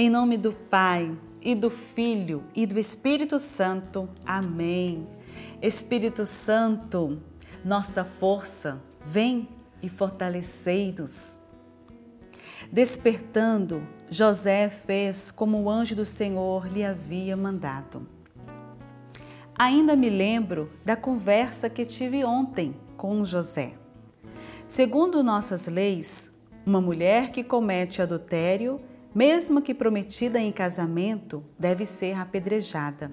Em nome do Pai, e do Filho, e do Espírito Santo. Amém. Espírito Santo, nossa força, vem e fortalecei-nos. Despertando, José fez como o anjo do Senhor lhe havia mandado. Ainda me lembro da conversa que tive ontem com José. Segundo nossas leis, uma mulher que comete adultério, mesmo que prometida em casamento, deve ser apedrejada.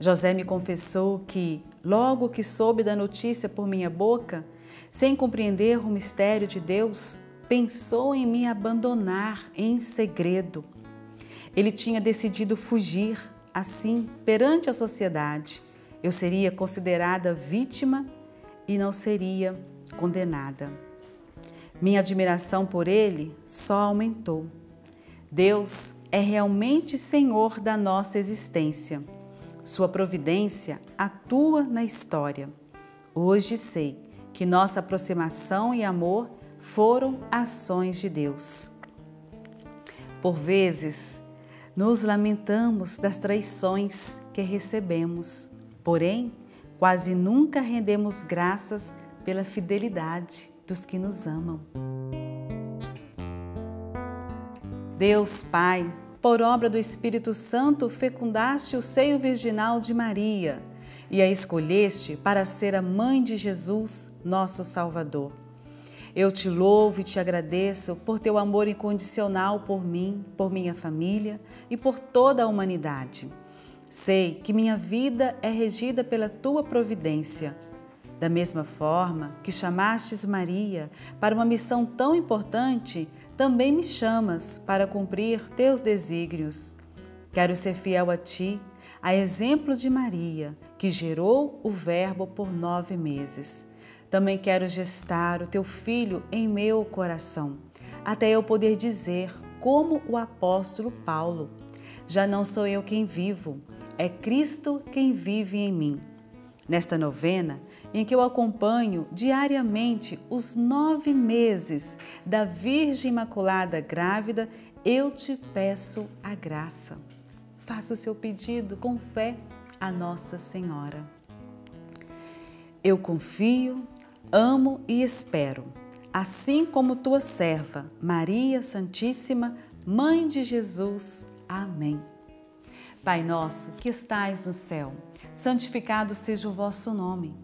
José me confessou que, logo que soube da notícia por minha boca, sem compreender o mistério de Deus, pensou em me abandonar em segredo. Ele tinha decidido fugir, assim, perante a sociedade. Eu seria considerada vítima e não seria condenada. Minha admiração por ele só aumentou. Deus é realmente Senhor da nossa existência. Sua providência atua na história. Hoje sei que nossa aproximação e amor foram ações de Deus. Por vezes, nos lamentamos das traições que recebemos, porém, quase nunca rendemos graças pela fidelidade dos que nos amam. Deus Pai, por obra do Espírito Santo, fecundaste o seio virginal de Maria e a escolheste para ser a mãe de Jesus, nosso Salvador. Eu te louvo e te agradeço por teu amor incondicional por mim, por minha família e por toda a humanidade. Sei que minha vida é regida pela tua providência da mesma forma que chamastes Maria para uma missão tão importante, também me chamas para cumprir teus desígnios. Quero ser fiel a ti, a exemplo de Maria, que gerou o Verbo por nove meses. Também quero gestar o teu filho em meu coração, até eu poder dizer, como o apóstolo Paulo: Já não sou eu quem vivo, é Cristo quem vive em mim. Nesta novena, em que eu acompanho diariamente os nove meses da Virgem Imaculada grávida, eu te peço a graça. Faça o seu pedido com fé a Nossa Senhora. Eu confio, amo e espero, assim como tua serva, Maria Santíssima, Mãe de Jesus. Amém. Pai nosso que estais no céu, santificado seja o vosso nome.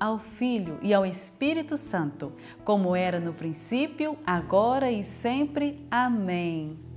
ao Filho e ao Espírito Santo, como era no princípio, agora e sempre. Amém.